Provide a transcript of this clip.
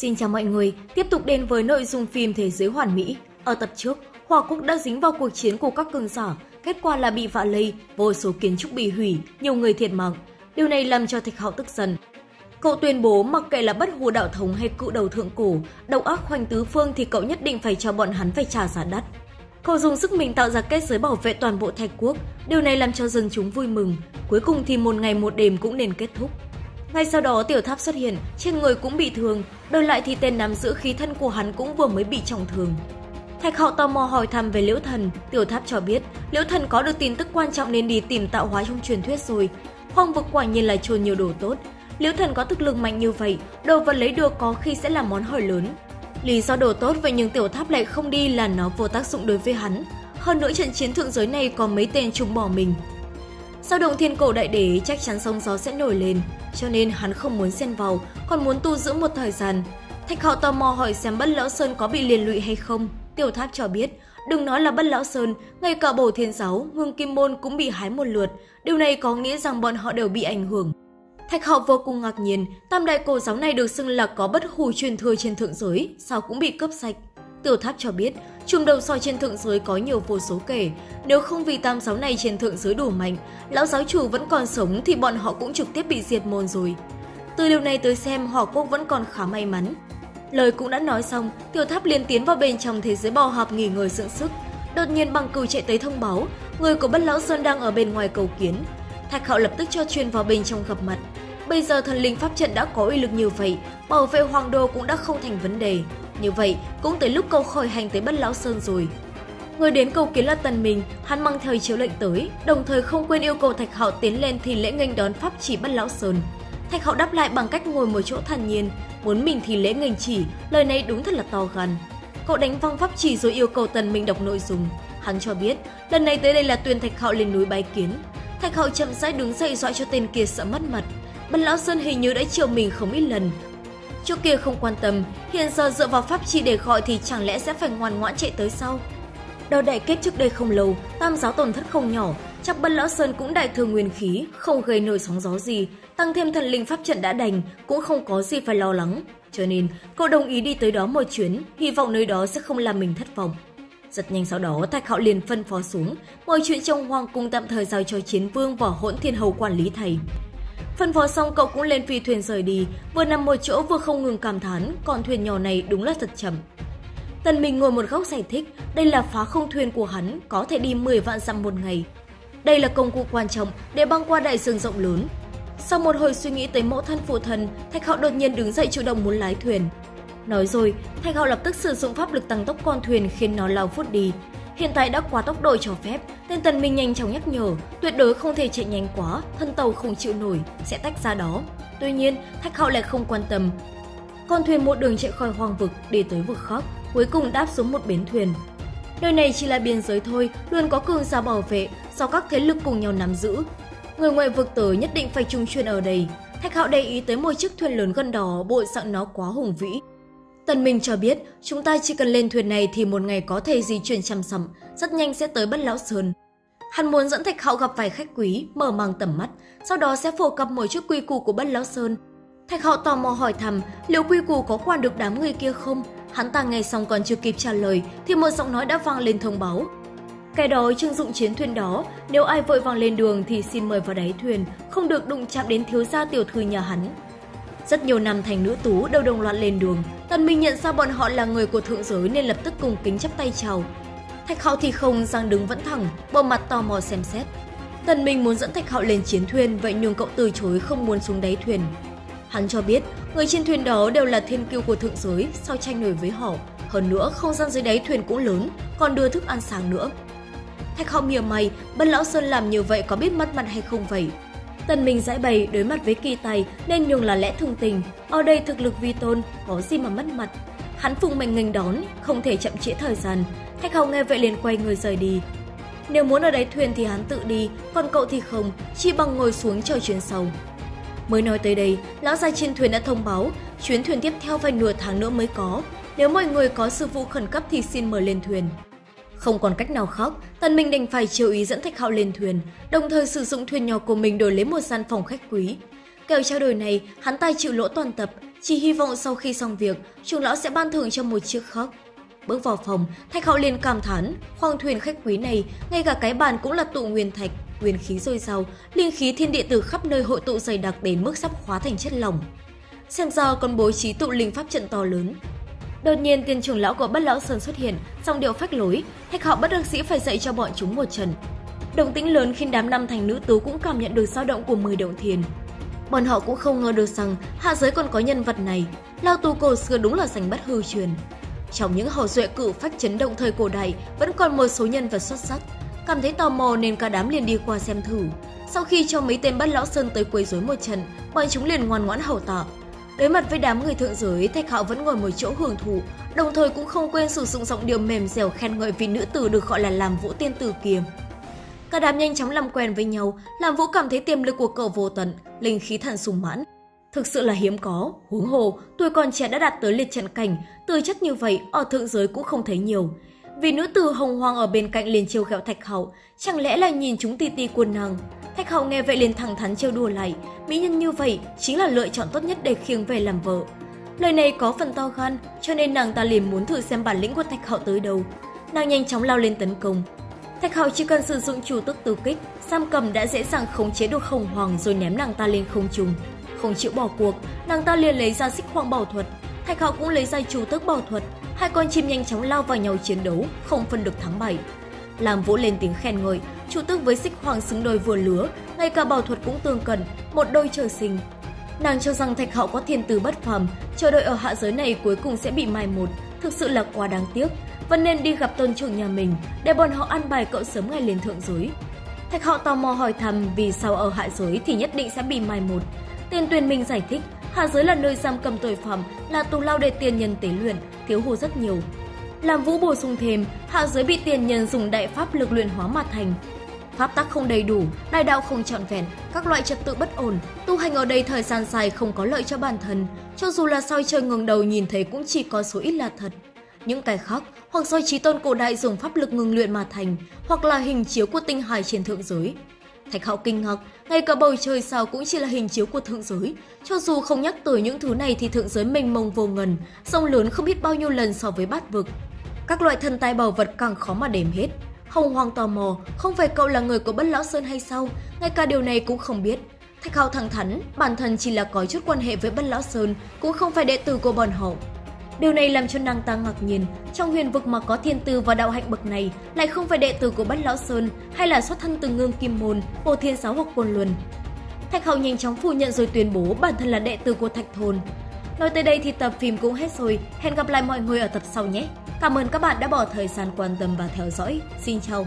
Xin chào mọi người, tiếp tục đến với nội dung phim Thế giới hoàn mỹ. Ở tập trước, Hòa Quốc đã dính vào cuộc chiến của các cường giả, kết quả là bị vạ lây, vô số kiến trúc bị hủy, nhiều người thiệt mạng. Điều này làm cho Thạch Hạo tức giận. Cậu tuyên bố mặc kệ là bất hù đạo thống hay cự đầu thượng cổ, độc ác hoành tứ phương thì cậu nhất định phải cho bọn hắn phải trả giá đắt. Cậu dùng sức mình tạo ra kết giới bảo vệ toàn bộ Thạch Quốc, điều này làm cho dân chúng vui mừng. Cuối cùng thì một ngày một đêm cũng nên kết thúc. Ngay sau đó tiểu tháp xuất hiện, trên người cũng bị thương, đổi lại thì tên nắm giữ khí thân của hắn cũng vừa mới bị trọng thương. Thạch Hạo tò mò hỏi thăm về Liễu Thần, tiểu tháp cho biết Liễu Thần có được tin tức quan trọng nên đi tìm tạo hóa trong truyền thuyết rồi. Hoang vực quả nhiên là chôn nhiều đồ tốt. Liễu Thần có thực lực mạnh như vậy, đồ vật lấy được có khi sẽ là món hời lớn. Lý do đồ tốt vậy nhưng tiểu tháp lại không đi là nó vô tác dụng đối với hắn. Hơn nữa trận chiến thượng giới này có mấy tên trùng bỏ mình, Sao động thiên cổ đại đế chắc chắn sóng gió sẽ nổi lên, cho nên hắn không muốn xen vào, còn muốn tu dưỡng một thời gian. Thạch Hạo tò mò hỏi xem Bất Lão Sơn có bị liên lụy hay không. Tiểu Tháp cho biết, đừng nói là Bất Lão Sơn, ngay cả Bổ Thiên Giáo, Ngưng Kim Môn cũng bị hái một lượt. Điều này có nghĩa rằng bọn họ đều bị ảnh hưởng. Thạch Hạo vô cùng ngạc nhiên, tam đại cổ giáo này được xưng là có bất hủ truyền thừa trên thượng giới, sao cũng bị cướp sạch. Tiểu Tháp cho biết, chùm đầu soi trên thượng giới có nhiều vô số kể. Nếu không vì tam giáo này trên thượng giới đủ mạnh, lão giáo chủ vẫn còn sống thì bọn họ cũng trực tiếp bị diệt môn rồi. Từ điều này tới xem, họ quốc vẫn còn khá may mắn. Lời cũng đã nói xong, Tiểu Tháp liền tiến vào bên trong thế giới bò hạp nghỉ ngơi dưỡng sức. Đột nhiên bằng cừu chạy tới thông báo, người của Bất Lão Sơn đang ở bên ngoài cầu kiến. Thạch Hạo lập tức cho truyền vào bên trong gặp mặt. Bây giờ thần linh pháp trận đã có uy lực như vậy, bảo vệ hoàng đô cũng đã không thành vấn đề. Như vậy, cũng tới lúc câu khởi hành tới Bất Lão Sơn rồi. Người đến cầu kiến là Tần Minh, hắn mang theo chiếu lệnh tới, đồng thời không quên yêu cầu Thạch Hạo tiến lên thì lễ nghênh đón pháp chỉ Bất Lão Sơn. Thạch Hạo đáp lại bằng cách ngồi một chỗ thản nhiên, muốn mình thì lễ nghênh chỉ, lời này đúng thật là to gan. Cậu đánh văng pháp chỉ rồi yêu cầu Tần Minh đọc nội dung. Hắn cho biết, lần này tới đây là tuyên Thạch Hạo lên núi bái kiến. Thạch Hạo chậm rãi đứng dậy dọa cho tên kia sợ mất mặt. Bất Lão Sơn hình như đã chiều mình không ít lần, Trước kia không quan tâm, hiện giờ dựa vào pháp trị để gọi thì chẳng lẽ sẽ phải ngoan ngoãn chạy tới sau? Đầu đại kết trước đây không lâu, tam giáo tổn thất không nhỏ, chắc Bất Lão Sơn cũng đại thừa nguyên khí, không gây nổi sóng gió gì, tăng thêm thần linh pháp trận đã đành, cũng không có gì phải lo lắng. Cho nên, cậu đồng ý đi tới đó một chuyến, hy vọng nơi đó sẽ không làm mình thất vọng. Rất nhanh sau đó, Thạch Hạo liền phân phó xuống, mọi chuyện trong hoàng cung tạm thời giao cho chiến vương và hỗn thiên hầu quản lý thầy. Phân phó xong cậu cũng lên phi thuyền rời đi, vừa nằm một chỗ vừa không ngừng cảm thán, con thuyền nhỏ này đúng là thật chậm. Tần Minh ngồi một góc giải thích, đây là phá không thuyền của hắn, có thể đi 10 vạn dặm một ngày. Đây là công cụ quan trọng để băng qua đại dương rộng lớn. Sau một hồi suy nghĩ tới mẫu thân phụ thần Thạch Hạo đột nhiên đứng dậy chủ động muốn lái thuyền. Nói rồi, Thạch Hạo lập tức sử dụng pháp lực tăng tốc con thuyền khiến nó lao phút đi. Hiện tại đã quá tốc độ cho phép, nên Tần Minh nhanh chóng nhắc nhở, tuyệt đối không thể chạy nhanh quá, thân tàu không chịu nổi, sẽ tách ra đó. Tuy nhiên, Thạch Hạo lại không quan tâm. Con thuyền một đường chạy khỏi hoang vực đi tới vực khác, cuối cùng đáp xuống một bến thuyền. Nơi này chỉ là biên giới thôi, luôn có cường giả bảo vệ, do các thế lực cùng nhau nắm giữ. Người ngoại vực tới nhất định phải trung chuyên ở đây. Thạch Hạo để ý tới một chiếc thuyền lớn gần đó, bộ dạng nó quá hùng vĩ, Tần Minh cho biết, chúng ta chỉ cần lên thuyền này thì một ngày có thể di chuyển trăm sầm, rất nhanh sẽ tới Bất Lão Sơn. Hắn muốn dẫn Thạch Hạo gặp vài khách quý, mở mang tầm mắt, sau đó sẽ phổ cập một chút quy củ của Bất Lão Sơn. Thạch Hạo tò mò hỏi thầm, liệu quy củ có quản được đám người kia không? Hắn ta nghe xong còn chưa kịp trả lời thì một giọng nói đã vang lên thông báo. Cái đó trưng dụng chiến thuyền đó, nếu ai vội vàng lên đường thì xin mời vào đáy thuyền, không được đụng chạm đến thiếu gia tiểu thư nhà hắn. Rất nhiều nam thành nữ tú đều đồng loạt lên đường. Tần Minh nhận ra bọn họ là người của thượng giới nên lập tức cùng kính chắp tay chào. Thạch Hạo thì không, giang đứng vẫn thẳng, bộ mặt tò mò xem xét. Tần Minh muốn dẫn Thạch Hạo lên chiến thuyền, vậy nhưng cậu từ chối không muốn xuống đáy thuyền. Hắn cho biết, người trên thuyền đó đều là thiên kiêu của thượng giới, sao tranh nổi với họ. Hơn nữa, không gian dưới đáy thuyền cũng lớn, còn đưa thức ăn sáng nữa. Thạch Hạo mỉa mày, Bân Lão Sơn làm như vậy có biết mất mặt hay không vậy? Tần Minh giải bày đối mặt với kỳ tài nên nhường là lẽ thường tình. Ở đây thực lực vi tôn, có gì mà mất mặt. Hắn phụng mệnh nghênh đón, không thể chậm trễ thời gian. Thạch Hầu nghe vậy liền quay người rời đi. Nếu muốn ở đáy thuyền thì hắn tự đi, còn cậu thì không, chỉ bằng ngồi xuống chờ chuyến sau. Mới nói tới đây, lão gia trên thuyền đã thông báo, chuyến thuyền tiếp theo phải nửa tháng nữa mới có. Nếu mọi người có sự vụ khẩn cấp thì xin mời lên thuyền. Không còn cách nào khác, Tần Minh đành phải chiều ý dẫn Thạch Hạo lên thuyền, đồng thời sử dụng thuyền nhỏ của mình đổi lấy một gian phòng khách quý. Kèo trao đổi này, hắn ta chịu lỗ toàn tập, chỉ hy vọng sau khi xong việc, trưởng lão sẽ ban thưởng cho một chiếc khóc. Bước vào phòng, Thạch Hạo liền cảm thán, khoang thuyền khách quý này, ngay cả cái bàn cũng là tụ nguyên thạch, nguyên khí dồi dào, linh khí thiên địa từ khắp nơi hội tụ dày đặc đến mức sắp hóa thành chất lỏng. Xem ra còn bố trí tụ linh pháp trận to lớn. Đột nhiên tiền trưởng lão của Bất Lão Sơn xuất hiện, dòng điệu phách lối, thách họ bất đắc sĩ phải dạy cho bọn chúng một trận. Động tĩnh lớn khiến đám năm thành nữ tú cũng cảm nhận được dao động của 10 động thiền. Bọn họ cũng không ngờ được rằng hạ giới còn có nhân vật này, lao tù cổ xưa đúng là sành bất hư truyền. Trong những hậu duệ cự phách chấn động thời cổ đại, vẫn còn một số nhân vật xuất sắc. Cảm thấy tò mò nên cả đám liền đi qua xem thử. Sau khi cho mấy tên bắt lão sơn tới quấy rối một trận, bọn chúng liền ngoan ngoãn hầu tạ. Đối mặt với đám người thượng giới, Thạch Hạo vẫn ngồi một chỗ hưởng thụ, đồng thời cũng không quên sử dụng giọng điệu mềm dẻo khen ngợi vị nữ tử được gọi là làm vũ tiên tử kiềm. Cả đám nhanh chóng làm quen với nhau, làm Vũ cảm thấy tiềm lực của cậu vô tận, linh khí thần sung mãn. Thực sự là hiếm có, huống hồ, tuổi còn trẻ đã đạt tới liệt trận cảnh, tư chất như vậy ở thượng giới cũng không thấy nhiều. Vì nữ tử hồng hoang ở bên cạnh liền trêu ghẹo Thạch Hậu, chẳng lẽ là nhìn chúng ti ti quân nàng. Thạch Hậu nghe vậy liền thẳng thắn trêu đùa lại, mỹ nhân như vậy chính là lựa chọn tốt nhất để khiêng về làm vợ. Lời này có phần to gan, cho nên nàng ta liền muốn thử xem bản lĩnh của Thạch Hậu tới đâu. Nàng nhanh chóng lao lên tấn công, Thạch hậu chỉ cần sử dụng chủ tức từ kích, Sam Cầm đã dễ dàng khống chế được Khổng Hoàng rồi ném nàng ta lên không trung. Không chịu bỏ cuộc, nàng ta liền lấy ra xích hoàng bảo thuật. Thạch hậu cũng lấy ra chủ tức bảo thuật. Hai con chim nhanh chóng lao vào nhau chiến đấu, không phân được thắng bại. Làm Vũ lên tiếng khen ngợi, chủ tức với xích hoàng xứng đôi vừa lứa, ngay cả bảo thuật cũng tương cận, một đôi trời sinh. Nàng cho rằng Thạch Hạo có thiên tư bất phàm, chờ đợi ở hạ giới này cuối cùng sẽ bị mai một, thực sự là quá đáng tiếc vẫn nên đi gặp tôn trưởng nhà mình để bọn họ ăn bài cậu sớm ngày lên thượng giới. Thạch hậu tò mò hỏi thăm vì sao ở hạ giới thì nhất định sẽ bị mai một. tiên tuyền minh giải thích, hạ giới là nơi giam cầm tội phạm, là tù lao để tiền nhân tế luyện, thiếu hụt rất nhiều. Làm vũ bổ sung thêm, hạ giới bị tiền nhân dùng đại pháp lực luyện hóa mà thành. Pháp tắc không đầy đủ, đại đạo không trọn vẹn, các loại trật tự bất ổn, tu hành ở đây thời gian dài không có lợi cho bản thân, cho dù là soi trời ngừng đầu nhìn thấy cũng chỉ có số ít là thật. Những cái khác hoặc do trí tôn cổ đại dùng pháp lực ngừng luyện mà thành, hoặc là hình chiếu của tinh hải trên thượng giới. Thạch Hạo kinh ngạc, ngay cả bầu trời sao cũng chỉ là hình chiếu của thượng giới. Cho dù không nhắc tới những thứ này thì thượng giới mênh mông vô ngần, sông lớn không biết bao nhiêu lần so với bát vực. Các loại thần tài bảo vật càng khó mà đếm hết. Hồng Hoàng tò mò, không phải cậu là người của Bất Lão Sơn hay sao? Ngay cả điều này cũng không biết. Thạch Hạo thẳng thắn, bản thân chỉ là có chút quan hệ với Bất Lão Sơn, cũng không phải đệ tử của bọn họ. Điều này làm cho nàng ta ngạc nhiên, trong huyền vực mà có thiên tư và đạo hạnh bậc này lại không phải đệ tử của Bát Lão Sơn hay là xuất thân từ Ngương Kim Môn, Bồ Thiên Giáo hoặc Côn Luân. Thạch Hậu nhanh chóng phủ nhận rồi tuyên bố bản thân là đệ tử của Thạch Thôn. Nói tới đây thì tập phim cũng hết rồi, hẹn gặp lại mọi người ở tập sau nhé. Cảm ơn các bạn đã bỏ thời gian quan tâm và theo dõi. Xin chào!